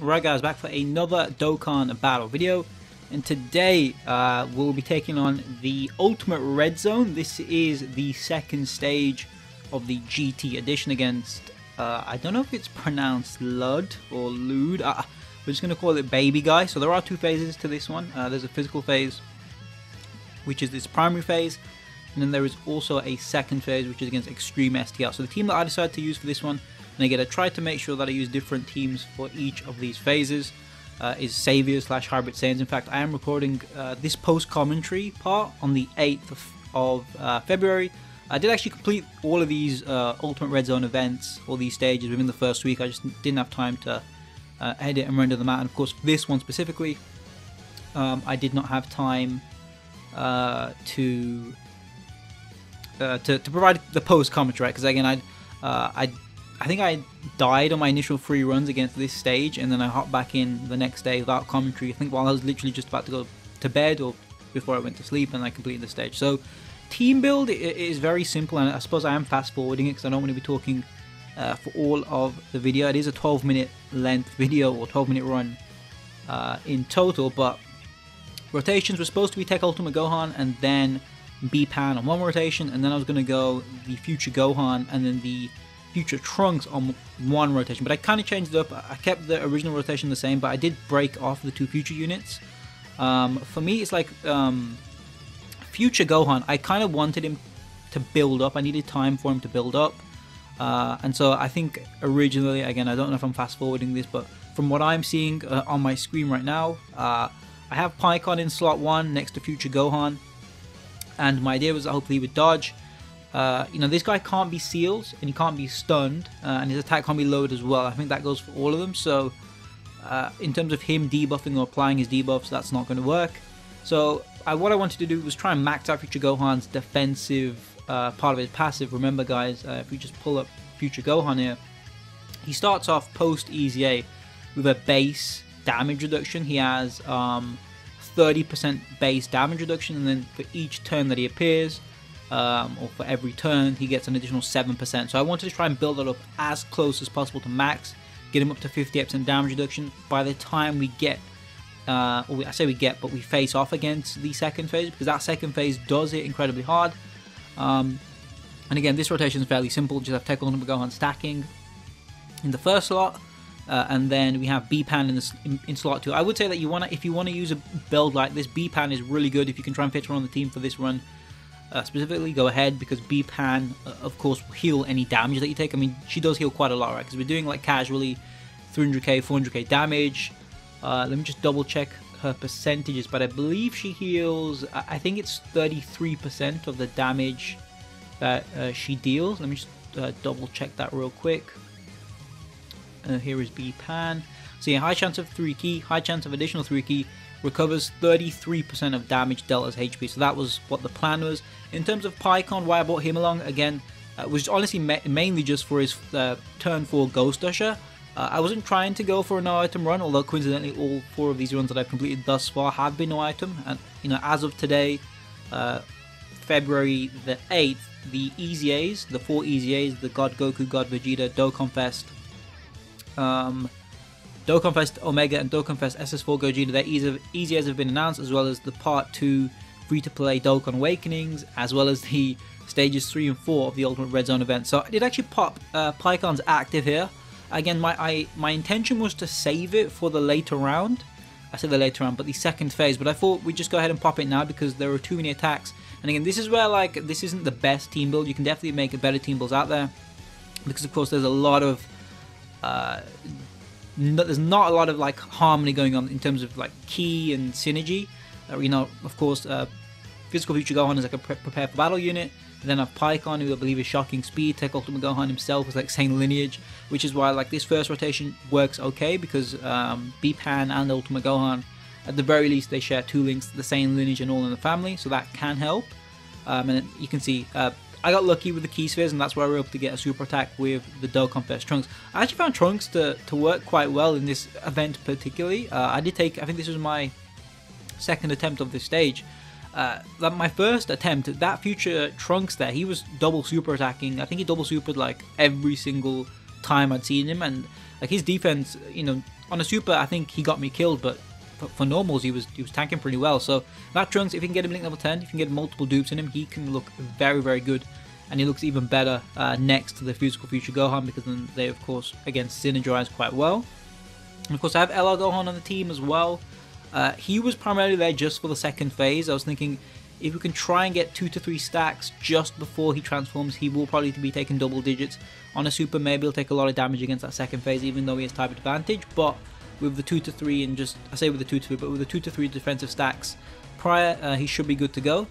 Right guys, back for another Dokkan battle video. And today uh, we'll be taking on the Ultimate Red Zone. This is the second stage of the GT edition against, uh, I don't know if it's pronounced Lud or Lude. Uh, we're just going to call it Baby Guy. So there are two phases to this one. Uh, there's a physical phase, which is this primary phase. And then there is also a second phase, which is against Extreme STL. So the team that I decided to use for this one and again, I tried to make sure that I use different teams for each of these phases. Uh, is Savior slash Hybrid Saiyans. In fact, I am recording uh, this post commentary part on the 8th of, of uh, February. I did actually complete all of these uh, Ultimate Red Zone events, all these stages within the first week. I just didn't have time to uh, edit and render them out. And of course, this one specifically, um, I did not have time uh, to, to, to provide the post commentary because again, I I I think I died on my initial three runs against this stage, and then I hopped back in the next day without commentary. I think while I was literally just about to go to bed or before I went to sleep, and I completed the stage. So team build is very simple, and I suppose I am fast forwarding it because I don't want to be talking uh, for all of the video. It is a 12 minute length video or 12 minute run uh, in total, but rotations were supposed to be Tech Ultimate Gohan and then B-Pan on one rotation, and then I was going to go the Future Gohan and then the future Trunks on one rotation, but I kind of changed it up. I kept the original rotation the same, but I did break off the two future units. Um, for me, it's like um, future Gohan. I kind of wanted him to build up. I needed time for him to build up. Uh, and so I think originally, again, I don't know if I'm fast forwarding this, but from what I'm seeing uh, on my screen right now, uh, I have Pikkon in slot 1 next to Future Gohan. And my idea was that hopefully he would dodge. Uh, you know, this guy can't be sealed and he can't be stunned, uh, and his attack can't be lowered as well. I think that goes for all of them. So, uh, in terms of him debuffing or applying his debuffs, that's not going to work. So, what I wanted to do was try and max out Future Gohan's defensive uh, part of his passive. Remember, guys, uh, if we just pull up Future Gohan here, he starts off post EZA with a base damage reduction. He has um, 30% base damage reduction, and then for each turn that he appears, um, or for every turn, he gets an additional 7%. So I wanted to try and build that up as close as possible to max, get him up to 58% damage reduction. By the time we get, uh, or I say we get, but we face off against the second phase, because that second phase does it incredibly hard. Um, and again, this rotation is fairly simple, just have Tech Ultimate Gohan stacking in the first slot. Uh, and then we have B-Pan in, in, in, slot 2. I would say that you want to, if you want to use a build like this, B-Pan is really good if you can try and fit her on the team for this run uh, specifically, go ahead because B-Pan, uh, of course, will heal any damage that you take. I mean, she does heal quite a lot, right? Because we're doing like casually 300k, 400k damage. Uh, let me just double check her percentages, but I believe she heals, I think it's 33% of the damage that uh, she deals. Let me just uh, double check that real quick. Uh, here is B-Pan. So yeah, high chance of 3 key, high chance of additional 3 key, recovers 33% of damage dealt as HP. So that was what the plan was. In terms of Pikkon, why I brought him along again uh, was honestly ma mainly just for his uh, turn 4 Ghost Usher. Uh, I wasn't trying to go for a no item run, although coincidentally all four of these runs that I've completed thus far have been no item. And you know, as of today, uh, February the 8th, the EZAs, the four EZAs, the God Goku, God Vegeta, Dokkan Fest, um, Dokkan Fest Omega and Dokkan Fest SS4 Gogeta, their EZAs have been announced, as well as the Part 2 free-to-play Dokkan Awakenings, as well as the stages 3 and 4 of the Ultimate Red Zone event. So I did actually pop uh, Pikkon's active here. Again, my I, my intention was to save it for the later round. I said the later round, but the second phase. But I thought we'd just go ahead and pop it now because there are too many attacks. And again, this is where like this isn't the best team build. You can definitely make better team builds out there because of course there's a lot of uh, no, there's not a lot of like harmony going on in terms of like key and synergy. Uh, you know, of course, uh, Physical Future Gohan is like a pre prepare for battle unit. And then have Pikkon, who I believe is shocking speed. Tech Ultimate Gohan himself is like same lineage, which is why like this first rotation works okay because um, B-Pan and Ultimate Gohan, at the very least, they share two links, the same lineage and all in the family, so that can help. Um, and you can see uh, I got lucky with the key spheres, and that's where we were able to get a super attack with the Dokkan Fest Trunks. I actually found Trunks to, to work quite well in this event, particularly. Uh, I did take, I think this was my second attempt of this stage. Uh, my first attempt, that future Trunks there, he was double super attacking. I think he double supered like every single time I'd seen him, and like his defense, you know, on a super, I think he got me killed, but for, normals, he was he was tanking pretty well. So that Trunks, if you can get him link level 10, if you can get multiple dupes in him, he can look very, very good. And he looks even better uh, next to the Physical Future Gohan because then they, of course, again, synergize quite well. And of course, I have LR Gohan on the team as well. Uh, he was primarily there just for the second phase. I was thinking if we can try and get two to three stacks just before he transforms, he will probably be taking double digits. On a super, maybe he'll take a lot of damage against that second phase, even though he has type advantage. But with the two to three and just, I say with the two to three, but with the two to three defensive stacks prior, uh, he should be good to go.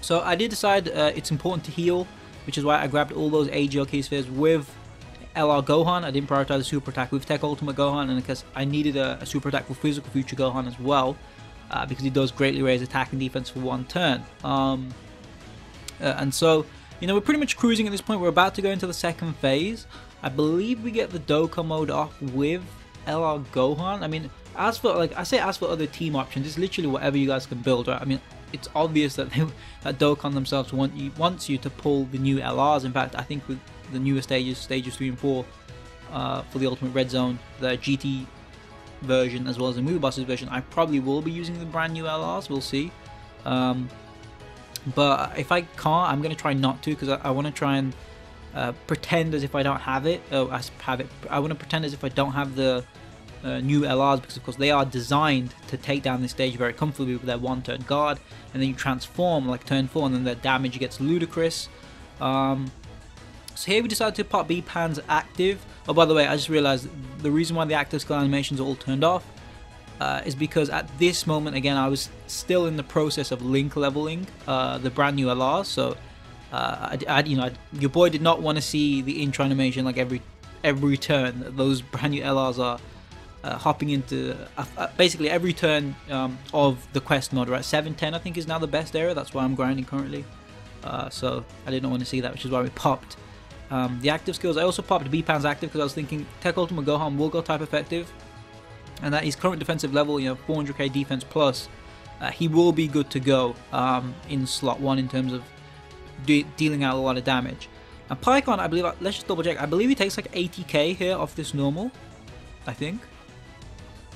So I did decide uh, it's important to heal, which is why I grabbed all those AGL key spheres with LR Gohan. I didn't prioritize a super attack with Tech Ultimate Gohan, and because I needed a, a super attack for Physical Future Gohan as well uh, because he does greatly raise attack and defense for one turn. Um, uh, and so, you know, we're pretty much cruising at this point. We're about to go into the second phase. I believe we get the Dokkan mode off with LR Gohan. I mean, as for like I say, as for other team options, it's literally whatever you guys can build. Right? I mean, it's obvious that they, that Dokkan themselves want you wants you to pull the new LRs. In fact, I think with the newer stages, stages three and four, uh, for the Ultimate Red Zone, the GT version as well as the Movie Bosses version, I probably will be using the brand new LRs. We'll see. Um, but if I can't, I'm to try not to because I, I want to try and uh, pretend as if I don't have it. Oh, I have it. I want to pretend as if I don't have the uh, new LRs because of course they are designed to take down this stage very comfortably with their one turn guard and then you transform like turn 4 and then their damage gets ludicrous. Um, so here we decided to pop B-Pan's active. Oh, by the way, I just realized the reason why the active skill animations are all turned off uh, is because at this moment, again, I was still in the process of link leveling uh, the brand new LR. So, uh, I, I, you know, I, your boy did not want to see the intro animation like every every turn. Those brand new LRs are uh, hopping into uh, uh, basically every turn um, of the quest mode. Right, 710 I think is now the best area. That's why I'm grinding currently. so I didn't want to see that, which is why we popped um, the active skills, I also popped B-Pan's active because I was thinking Tech Ultimate Gohan will go type effective. And at his current defensive level, you know, 400k defense plus, uh, he will be good to go um, in slot 1 in terms of de dealing out a lot of damage. And Pikkon, I believe, let's just double check, I believe he takes like 80k here off this normal, I think.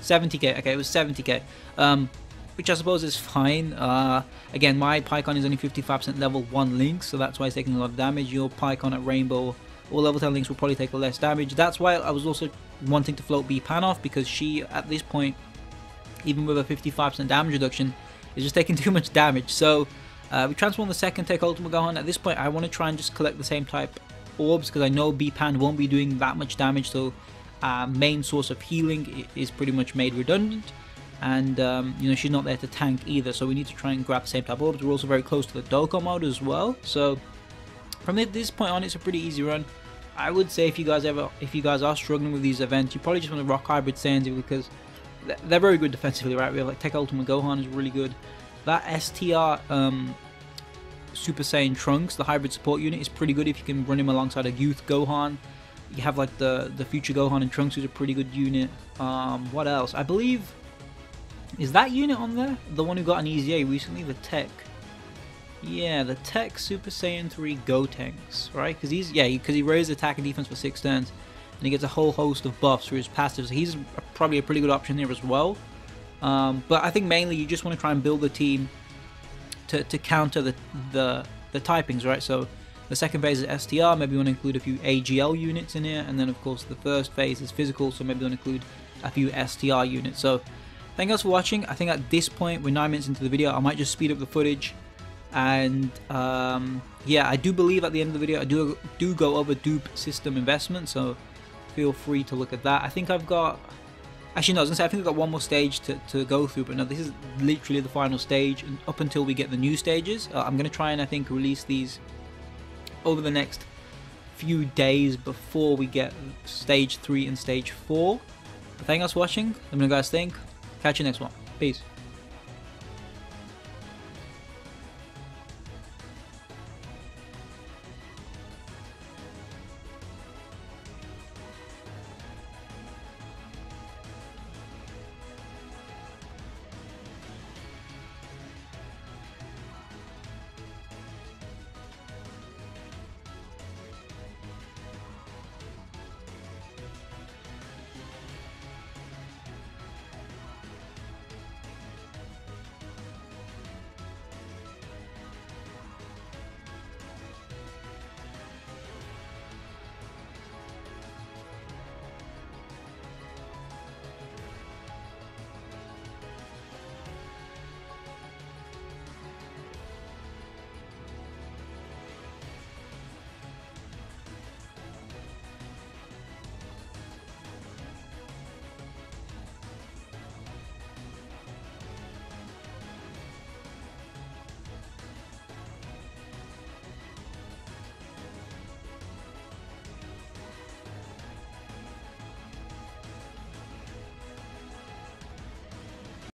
70k, okay, it was 70k. Um, which I suppose is fine. Uh, again, my Pikkon is only 55% level 1 link, so that's why it's taking a lot of damage. Your Pikkon at Rainbow or level 10 links will probably take less damage. That's why I was also wanting to float B-Pan off, because she, at this point, even with a 55% damage reduction, is just taking too much damage. So, uh, we transform the second Tech Ultimate Gohan. At this point, I want to try and just collect the same type orbs, because I know B-Pan won't be doing that much damage, so uh, main source of healing is pretty much made redundant. And um, you know she's not there to tank either so we need to try and grab the same type orbs. We're also very close to the Dokkan mode as well. So from this point on it's a pretty easy run. I would say if you guys ever if you guys are struggling with these events you probably just want to rock hybrid Saiyan because they're very good defensively right we have like Tech Ultimate Gohan is really good that STR um, Super Saiyan Trunks the hybrid support unit is pretty good if you can run him alongside a youth Gohan you have like the the future Gohan and Trunks who's a pretty good unit um, what else I believe is that unit on there? The one who got an EZA recently? The Tech. Yeah, the Tech Super Saiyan 3 Gotenks, right? Because he's, yeah, because he, he raises attack and defense for 6 turns, and he gets a whole host of buffs for his passives. He's probably a pretty good option here as well. Um, but I think mainly you just want to try and build the team to, to counter the, the, the typings, right? So the second phase is STR, maybe you want to include a few AGL units in here, and then of course the first phase is physical, so maybe you want to include a few STR units. So Thank you guys for watching. I think at this point, we're 9 minutes into the video, I might just speed up the footage. And um, yeah, I do believe at the end of the video, I do, do go over dupe system investment, so feel free to look at that. I think I've got... Actually, no, I was going to say, I think we've got one more stage to, to go through, but no, this is literally the final stage, and up until we get the new stages. Uh, I'm going to try and, I think, release these over the next few days before we get stage 3 and stage 4. Thank you guys for watching. Let me know what you guys think. Catch you next one. Peace.